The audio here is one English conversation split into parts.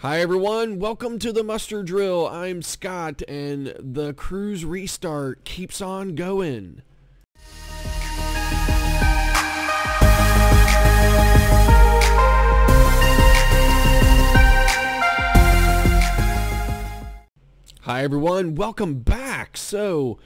Hi everyone, welcome to the muster drill. I'm Scott and the cruise restart keeps on going. Hi everyone, welcome back. So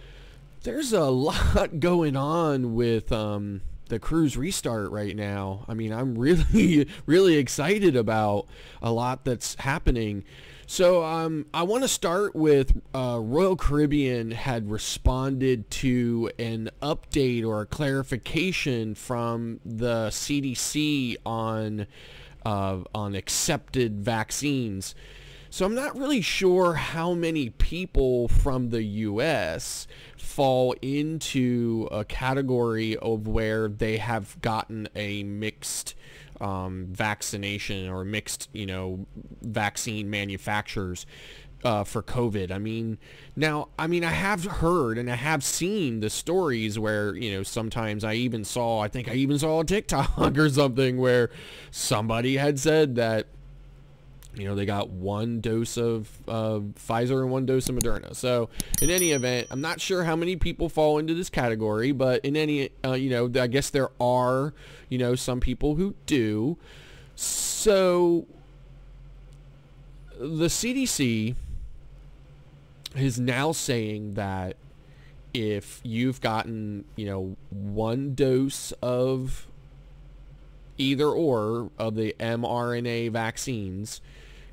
there's a lot going on with um, the cruise restart right now. I mean, I'm really, really excited about a lot that's happening. So um, I want to start with uh, Royal Caribbean had responded to an update or a clarification from the CDC on uh, on accepted vaccines. So I'm not really sure how many people from the U.S. fall into a category of where they have gotten a mixed um, vaccination or mixed, you know, vaccine manufacturers uh, for COVID. I mean, now, I mean, I have heard and I have seen the stories where, you know, sometimes I even saw, I think I even saw a TikTok or something where somebody had said that you know, they got one dose of uh, Pfizer and one dose of Moderna. So in any event, I'm not sure how many people fall into this category, but in any, uh, you know, I guess there are, you know, some people who do. So the CDC is now saying that if you've gotten, you know, one dose of either or of the mRNA vaccines,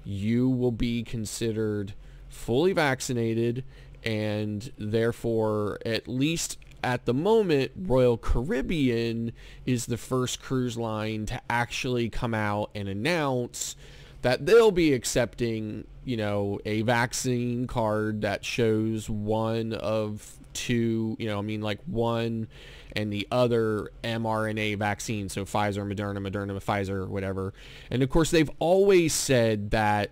you will be considered fully vaccinated and therefore at least at the moment Royal Caribbean is the first cruise line to actually come out and announce that they'll be accepting, you know, a vaccine card that shows one of two, you know, I mean like one and the other mRNA vaccine, so Pfizer, Moderna, Moderna, Pfizer, whatever. And of course, they've always said that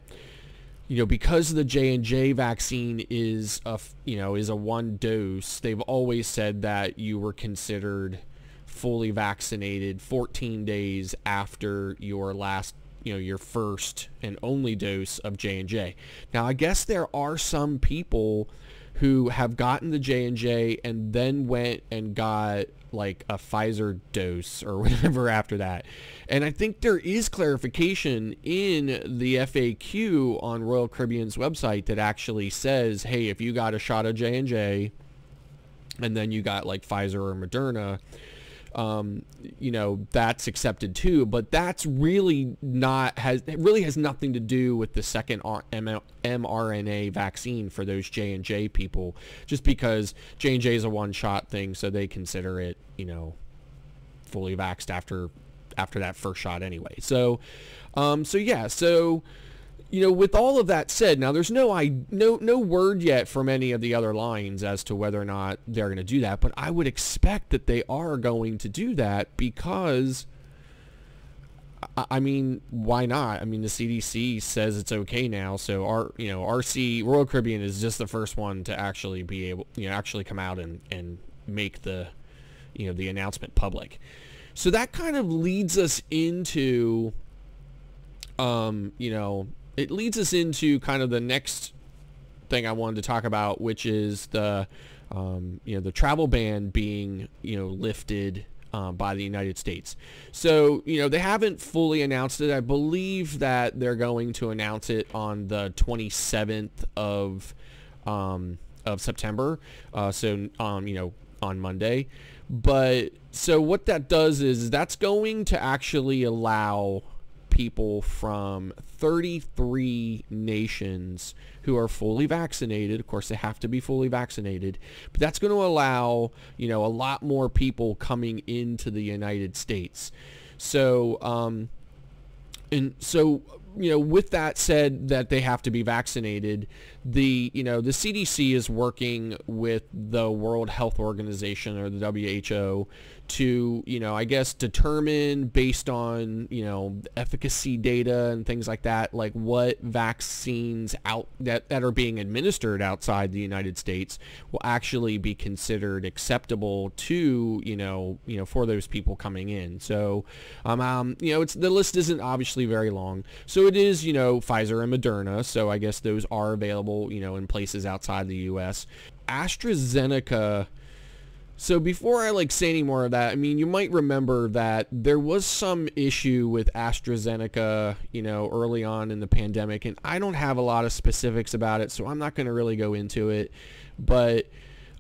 you know because the J&J vaccine is a you know is a one dose, they've always said that you were considered fully vaccinated 14 days after your last you know your first and only dose of J&J. Now I guess there are some people who have gotten the J&J and then went and got like a Pfizer dose or whatever after that. And I think there is clarification in the FAQ on Royal Caribbean's website that actually says, hey, if you got a shot of J&J and then you got like Pfizer or Moderna, um, you know, that's accepted too. But that's really not has it really has nothing to do with the second mRNA vaccine for those J and J people, just because J and J is a one-shot thing, so they consider it, you know, fully vaxxed after after that first shot anyway. So, um, so yeah, so you know, with all of that said, now there's no I no no word yet from any of the other lines as to whether or not they're going to do that, but I would expect that they are going to do that because I mean, why not? I mean, the CDC says it's okay now, so our you know RC Royal Caribbean is just the first one to actually be able you know actually come out and and make the you know the announcement public. So that kind of leads us into um, you know, it leads us into kind of the next thing I wanted to talk about, which is the um, you know the travel ban being you know lifted uh, by the United States. So you know they haven't fully announced it. I believe that they're going to announce it on the 27th of um, of September. Uh, so um, you know on Monday. But so what that does is that's going to actually allow people from 33 nations who are fully vaccinated. Of course, they have to be fully vaccinated, but that's going to allow, you know, a lot more people coming into the United States. So, um, and so you know, with that said, that they have to be vaccinated, the you know the CDC is working with the World Health Organization or the WHO to you know I guess determine based on you know efficacy data and things like that, like what vaccines out that that are being administered outside the United States will actually be considered acceptable to you know you know for those people coming in. So um, um you know it's the list isn't obviously very long. So it is, you know, Pfizer and Moderna. So I guess those are available, you know, in places outside the U.S. AstraZeneca. So before I like say any more of that, I mean, you might remember that there was some issue with AstraZeneca, you know, early on in the pandemic, and I don't have a lot of specifics about it, so I'm not going to really go into it. But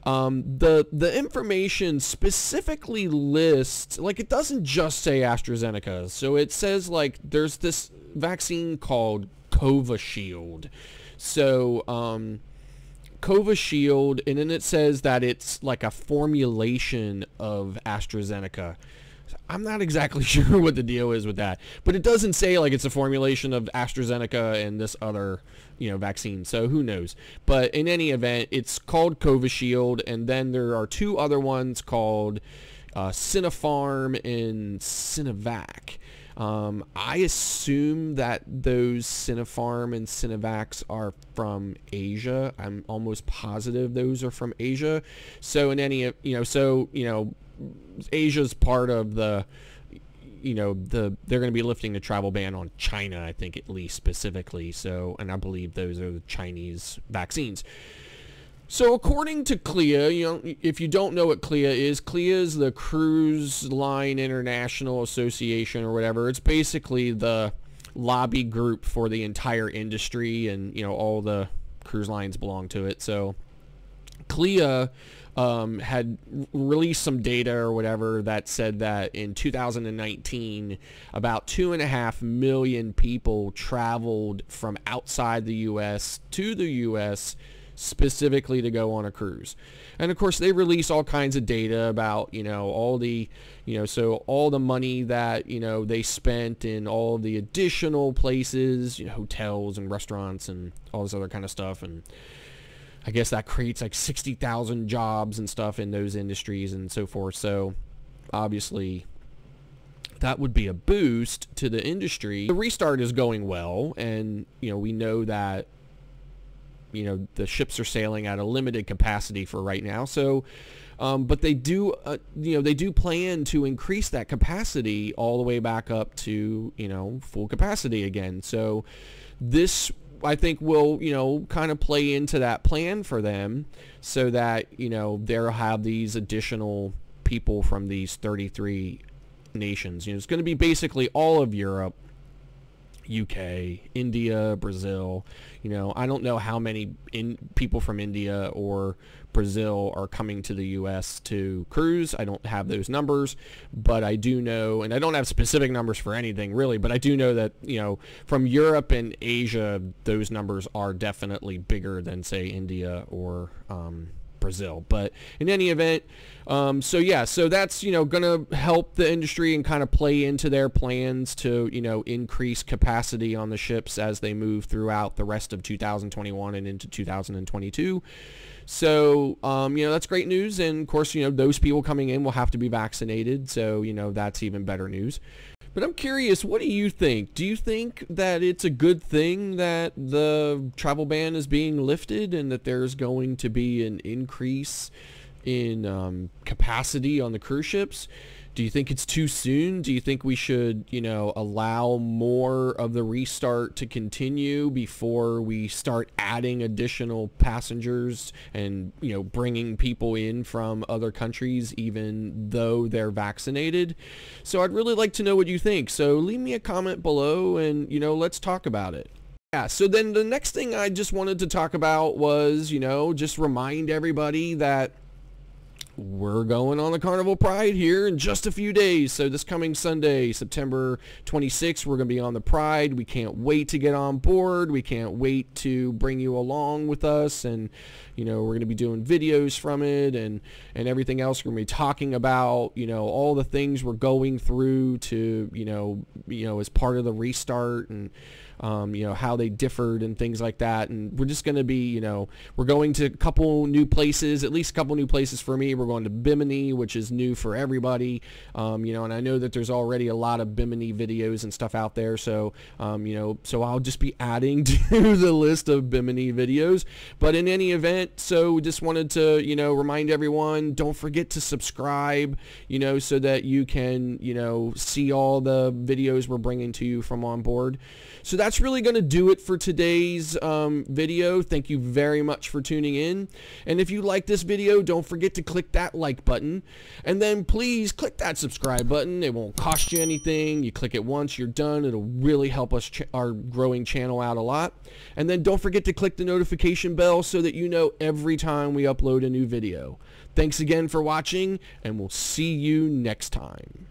um, the the information specifically lists like it doesn't just say AstraZeneca. So it says like there's this vaccine called Covishield. So um, Covishield, and then it says that it's like a formulation of AstraZeneca. I'm not exactly sure what the deal is with that, but it doesn't say like it's a formulation of AstraZeneca and this other, you know, vaccine. So who knows? But in any event, it's called Covishield, and then there are two other ones called uh, Sinopharm and Sinovac. Um, I assume that those Sinopharm and Sinovacs are from Asia. I'm almost positive those are from Asia. So in any, you know, so you know, Asia's part of the you know the they're going to be lifting the travel ban on China I think at least specifically so and I believe those are the Chinese vaccines. So according to CLIA you know if you don't know what CLIA is CLIA is the Cruise Line International Association or whatever. It's basically the lobby group for the entire industry and you know all the cruise lines belong to it so CLIA um, had released some data or whatever that said that in 2019, about two and a half million people traveled from outside the U.S. to the U.S. specifically to go on a cruise. And of course, they release all kinds of data about, you know, all the, you know, so all the money that, you know, they spent in all the additional places, you know, hotels and restaurants and all this other kind of stuff. And, I guess that creates like 60,000 jobs and stuff in those industries and so forth. So obviously that would be a boost to the industry. The restart is going well and you know we know that you know the ships are sailing at a limited capacity for right now. So um, but they do uh, you know they do plan to increase that capacity all the way back up to you know full capacity again. So this I think will, you know, kind of play into that plan for them so that, you know, they'll have these additional people from these 33 nations. You know, it's going to be basically all of Europe, UK, India, Brazil. You know, I don't know how many in people from India or Brazil are coming to the U.S. to cruise. I don't have those numbers, but I do know, and I don't have specific numbers for anything really, but I do know that, you know, from Europe and Asia, those numbers are definitely bigger than, say, India or um, Brazil. But in any event, um, so yeah, so that's, you know, going to help the industry and kind of play into their plans to, you know, increase capacity on the ships as they move throughout the rest of 2021 and into 2022. So, um, you know, that's great news. And of course, you know, those people coming in will have to be vaccinated. So, you know, that's even better news. But I'm curious, what do you think? Do you think that it's a good thing that the travel ban is being lifted and that there's going to be an increase in um, capacity on the cruise ships? Do you think it's too soon? Do you think we should, you know, allow more of the restart to continue before we start adding additional passengers and, you know, bringing people in from other countries even though they're vaccinated? So I'd really like to know what you think. So leave me a comment below and, you know, let's talk about it. Yeah, so then the next thing I just wanted to talk about was, you know, just remind everybody that we're going on the Carnival Pride here in just a few days. So this coming Sunday, September 26th, we're going to be on the Pride. We can't wait to get on board. We can't wait to bring you along with us. And, you know, we're going to be doing videos from it and, and everything else. We're going to be talking about, you know, all the things we're going through to, you know, you know, as part of the restart and, um, you know, how they differed and things like that. And we're just going to be, you know, we're going to a couple new places, at least a couple new places for me. We're going to Bimini, which is new for everybody, um, you know, and I know that there's already a lot of Bimini videos and stuff out there. So, um, you know, so I'll just be adding to the list of Bimini videos. But in any event, so just wanted to, you know, remind everyone, don't forget to subscribe, you know, so that you can, you know, see all the videos we're bringing to you from on board. So that's that's really going to do it for today's um, video. Thank you very much for tuning in. And if you like this video, don't forget to click that like button. And then please click that subscribe button. It won't cost you anything. You click it once, you're done. It'll really help us, our growing channel out a lot. And then don't forget to click the notification bell so that you know every time we upload a new video. Thanks again for watching, and we'll see you next time.